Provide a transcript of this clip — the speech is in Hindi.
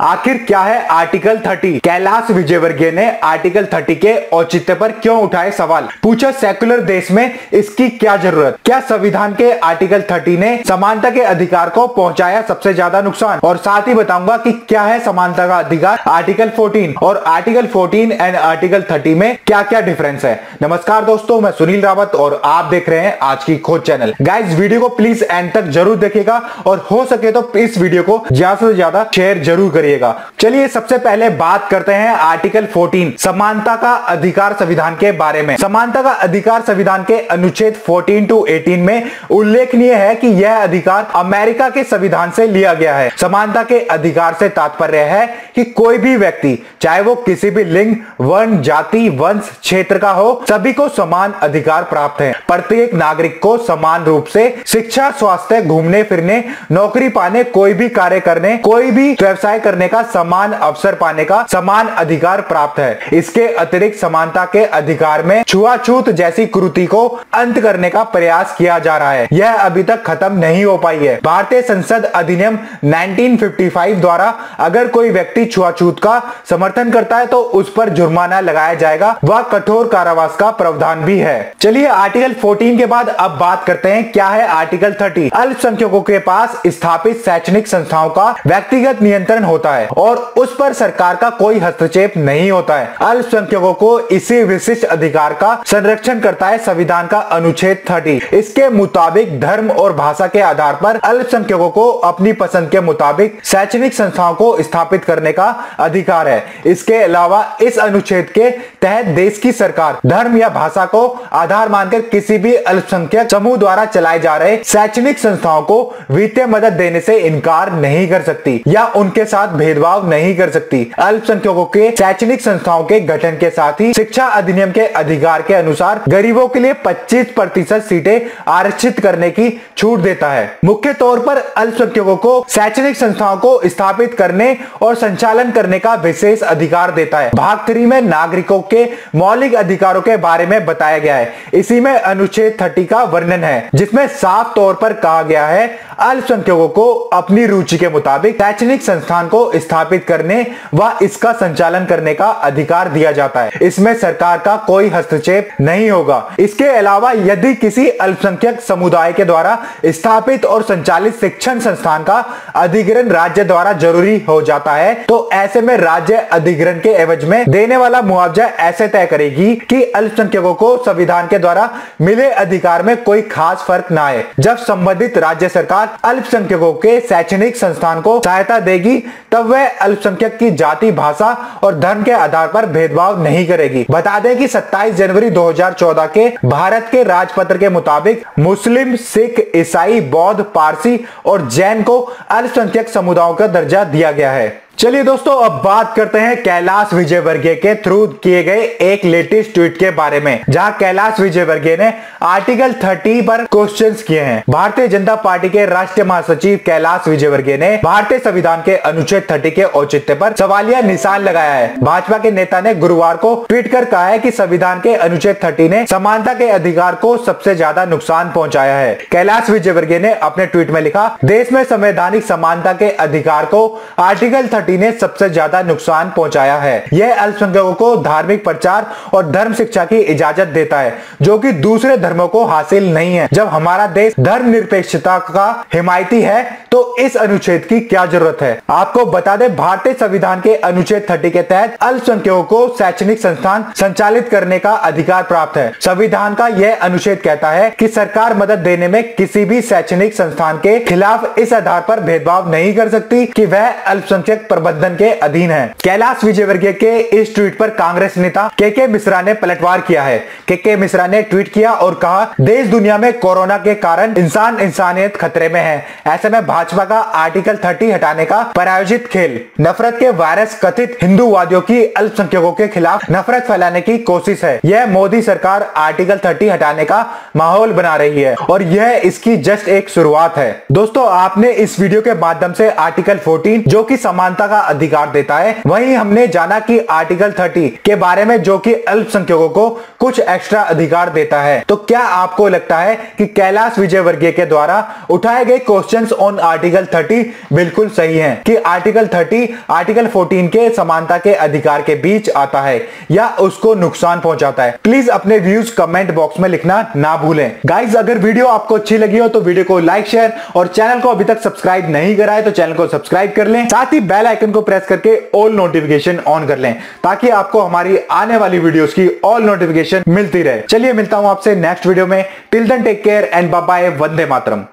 आखिर क्या है आर्टिकल 30 कैलाश विजयवर्गीय ने आर्टिकल 30 के औचित्य पर क्यों उठाए सवाल? पूछा सेकुलर देश में इसकी क्या ज़रूरत? क्या संविधान के आर्टिकल 30 ने समानता के अधिकार को पहुँचाया सबसे ज़्यादा नुकसान? और साथ ही बताऊँगा कि क्या है समानता का अधिकार? आर्टिकल 14 और आर्टिकल 14 एंड आर्टिकल 30 में क्या क्या डिफरेंस है? नमस्कार दोस्तों, मैं सुनील रावत और आप देख रहे हैं आज की खोज चैनल गाइज़ वीडियो को प्लीज़ एंड तक ज़रूर देखेगा और हो सके तो इस वीडियो को ज़्यादा से ज़्यादा शेयर ज़रूर करिए करिएगा चलिए सबसे पहले बात करते हैं आर्टिकल 14 समानता का अधिकार संविधान के बारे में। समानता का अधिकार संविधान के अनुच्छेद 14 टू 18 में उल्लेखनीय है कि यह अधिकार अमेरिका के संविधान से लिया गया है। समानता के अधिकार से तात्पर्य है कि कोई भी व्यक्ति, चाहे वो किसी भी लिंग, वर्ण, जाति, वंश, क्षेत्र का हो, सभी को समान अधिकार प्राप्त है। प्रत्येक नागरिक को समान रूप से शिक्षा, स्वास्थ्य घूमने फिरने नौकरी पाने, कोई भी कार्य करने, कोई भी व्यवसाय करने करने का समान अवसर पाने का समान अधिकार प्राप्त है। इसके अतिरिक्त समानता के अधिकार में छुआछूत जैसी कृति को अंत करने का प्रयास किया जा रहा है। यह अभी तक खत्म नहीं हो पाई है। भारतीय संसद अधिनियम 1955 द्वारा अगर कोई व्यक्ति छुआछूत का समर्थन करता है तो उस पर जुर्माना लगाया जाएगा। वह कठोर कारावास का प्रावधान भी है। चलिए आर्टिकल 14 के बाद अब बात करते हैं, क्या है आर्टिकल 30 अल्पसंख्यकों के पास स्थापित शैक्षणिक संस्थाओं का व्यक्तिगत नियंत्रण होता है है और उस पर सरकार का कोई हस्तक्षेप नहीं होता है। अल्पसंख्यकों को इसी विशिष्ट अधिकार का संरक्षण करता है संविधान का अनुच्छेद थर्टी। इसके मुताबिक धर्म और भाषा के आधार पर अल्पसंख्यकों को अपनी पसंद के मुताबिक शैक्षणिक संस्थाओं को स्थापित करने का अधिकार है। इसके अलावा इस अनुच्छेद के तहत देश की सरकार धर्म या भाषा को आधार मानकर किसी भी अल्पसंख्यक समूह द्वारा चलाए जा रहे शैक्षणिक संस्थाओं को वित्तीय मदद देने से इनकार नहीं कर सकती या उनके साथ भेदभाव नहीं कर सकती। अल्पसंख्यकों के शैक्षणिक संस्थाओं के गठन के साथ ही शिक्षा अधिनियम के अधिकार के अनुसार गरीबों के लिए 25 प्रतिशत सीटें आरक्षित करने की छूट देता है। मुख्य तौर पर अल्पसंख्यकों को शैक्षणिक संस्थाओं को स्थापित करने और संचालन करने का विशेष अधिकार देता है। भाग थ्री में नागरिकों के मौलिक अधिकारों के बारे में बताया गया है। इसी में अनुच्छेद थर्टी का वर्णन है, जिसमें साफ़ तौर पर कहा गया है अल्पसंख्यकों को अपनी रुचि के मुताबिक शैक्षणिक संस्थान को स्थापित करने व इसका संचालन करने का अधिकार दिया जाता है। इसमें सरकार का कोई हस्तक्षेप नहीं होगा। इसके अलावा यदि किसी अल्पसंख्यक समुदाय के द्वारा स्थापित और संचालित शिक्षण संस्थान का अधिग्रहण राज्य द्वारा ज़रूरी हो जाता है तो ऐसे में राज्य अधिग्रहण के एवज में देने वाला मुआवजा ऐसे तय करेगी कि अल्पसंख्यकों को संविधान के द्वारा मिले अधिकार में कोई खास फ़र्क न आए। जब संबंधित राज्य सरकार अल्पसंख्यकों के शैक्षणिक संस्थान को सहायता देगी तब वह अल्पसंख्यक की जाति, भाषा और धर्म के आधार पर भेदभाव नहीं करेगी। बता दें कि 27 जनवरी 2014 के भारत के राजपत्र के मुताबिक मुस्लिम, सिख, ईसाई, बौद्ध, पारसी और जैन को अल्पसंख्यक समुदायों का दर्जा दिया गया है। चलिए दोस्तों, अब बात करते हैं कैलाश विजयवर्गीय के थ्रू किए गए एक लेटेस्ट ट्वीट के बारे में, जहाँ कैलाश विजयवर्गीय ने आर्टिकल 30 पर क्वेश्चंस किए हैं। भारतीय जनता पार्टी के राष्ट्रीय महासचिव कैलाश विजयवर्गीय ने भारतीय संविधान के अनुच्छेद 30 के औचित्य पर सवालिया निशान लगाया है। भाजपा के नेता ने गुरुवार को ट्वीट कर कहा है की संविधान के अनुच्छेद थर्टी ने समानता के अधिकार को सबसे ज़्यादा नुकसान पहुँचाया है। कैलाश विजयवर्गीय ने अपने ट्वीट में लिखा, देश में संवैधानिक समानता के अधिकार को आर्टिकल थर्टी पार्टी ने सबसे ज़्यादा नुकसान पहुँचाया है। यह अल्पसंख्यकों को धार्मिक प्रचार और धर्म शिक्षा की इजाज़त देता है, जो कि दूसरे धर्मों को हासिल नहीं है। जब हमारा देश धर्म निरपेक्षता का हिमायती है तो इस अनुच्छेद की क्या ज़रूरत है? आपको बता दें, भारतीय संविधान के अनुच्छेद थर्टी के तहत अल्पसंख्यकों को शैक्षणिक संस्थान संचालित करने का अधिकार प्राप्त है। संविधान का यह अनुच्छेद कहता है कि सरकार मदद देने में किसी भी शैक्षणिक संस्थान के खिलाफ इस आधार पर भेदभाव नहीं कर सकती कि वह अल्पसंख्यक प्रबंधन के अधीन है। कैलाश विजयवर्गीय के इस ट्वीट पर कांग्रेस नेता के के मिश्रा ने पलटवार किया है। के के मिश्रा ने ट्वीट किया और कहा, देश दुनिया में कोरोना के कारण इंसान इंसानियत खतरे में है। ऐसे में भाजपा का आर्टिकल थर्टी हटाने का प्रायोजित खेल। नफरत के वायरस कथित हिंदूवादियों की अल्पसंख्यकों के खिलाफ नफरत फैलाने की कोशिश है। यह मोदी सरकार आर्टिकल थर्टी हटाने का माहौल बना रही है और यह इसकी जस्ट एक शुरुआत है। दोस्तों, आपने इस वीडियो के माध्यम से आर्टिकल फोर्टीन, जो की समानता का अधिकार देता है। वहीं हमने जाना कि आर्टिकल 30 के बारे में जो कि अल्पसंख्यकों को कुछ एक्स्ट्रा अधिकार देता है। तो क्या आपको लगता है कि कैलाश विजयवर्गीय के द्वारा उठाए गए क्वेश्चंस ऑन आर्टिकल 30 बिल्कुल सही हैं? कि आर्टिकल 30 आर्टिकल 14 के समानता के अधिकार के बीच आता है या उसको नुकसान पहुंचाता है? प्लीज़ अपने व्यूज़ कमेंट बॉक्स में लिखना ना भूलें। गाइज़ अगर वीडियो आपको अच्छी लगी हो तो वीडियो को लाइक शेयर और चैनल को अभी तक सब्सक्राइब नहीं करा है तो चैनल को सब्सक्राइब कर लें। साथ ही बेल आइकन को प्रेस करके ऑल नोटिफिकेशन ऑन कर लें, ताकि आपको हमारी आने वाली वीडियोस की ऑल नोटिफिकेशन मिलती रहे। चलिए मिलता हूँ आपसे नेक्स्ट वीडियो में। Till then take care and bye Vande Mataram.